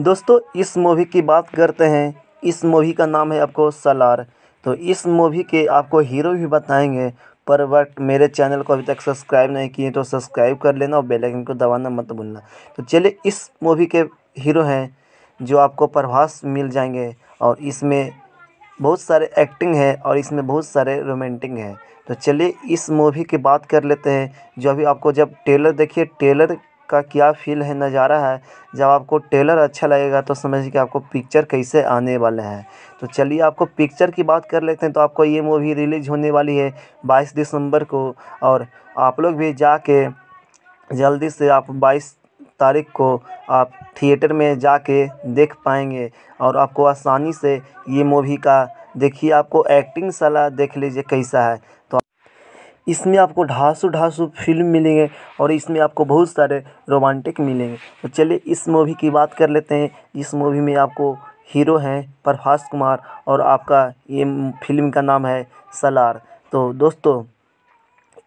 दोस्तों, इस मूवी की बात करते हैं। इस मूवी का नाम है आपको सलार। तो इस मूवी के आपको हीरो भी बताएँगे, पर बट मेरे चैनल को अभी तक सब्सक्राइब नहीं किए तो सब्सक्राइब कर लेना और बेल आइकन को दबाना मत भूलना। तो चलिए, इस मूवी के हीरो हैं, जो आपको प्रभास मिल जाएँगे, और इसमें बहुत सारे एक्टिंग है, और इसमें बहुत सारे रोमांटिक हैं। तो चलिए, इस मूवी की बात कर लेते हैं, जो अभी आपको जब टेलर देखिए टेलर का क्या फील है, नज़ारा है? जब आपको टेलर अच्छा लगेगा तो समझिए कि आपको पिक्चर कैसे आने वाले हैं। तो चलिए आपको पिक्चर की बात कर लेते हैं तो आपको ये मूवी रिलीज़ होने वाली है बाईस दिसंबर को। और आप लोग भी जाके जल्दी से आप बाईस तारीख को आप थिएटर में जाके देख पाएँगे। और आपको आसानी से ये मूवी का देखिए, आपको एक्टिंग सलाह देख लीजिए कैसा है। तो इसमें आपको ढासू ढासू फ़िल्म मिलेंगे और इसमें आपको बहुत सारे रोमांटिक मिलेंगे। तो चलिए इस मूवी की बात कर लेते हैं। इस मूवी में आपको हीरो हैं प्रभास कुमार और आपका ये फ़िल्म का नाम है सलार। तो दोस्तों,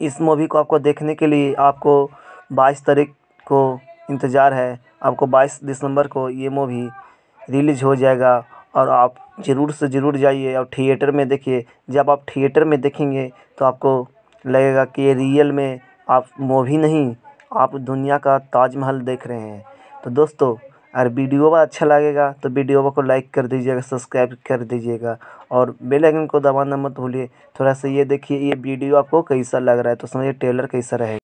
इस मूवी को आपको देखने के लिए आपको बाईस तारीख को इंतज़ार है। आपको बाईस दिसंबर को ये मूवी रिलीज़ हो जाएगा और आप ज़रूर से ज़रूर जाइए और थिएटर में देखिए। जब आप थिएटर में देखेंगे तो आपको लगेगा कि ये रियल में आप मूवी नहीं, आप दुनिया का ताजमहल देख रहे हैं। तो दोस्तों, अगर वीडियो अच्छा लगेगा तो वीडियो को लाइक कर दीजिएगा, सब्सक्राइब कर दीजिएगा, और बेल आइकन को दबाना मत भूलिए। थोड़ा सा ये देखिए, ये वीडियो आपको कैसा लग रहा है तो समझिए टेलर कैसा रहेगा।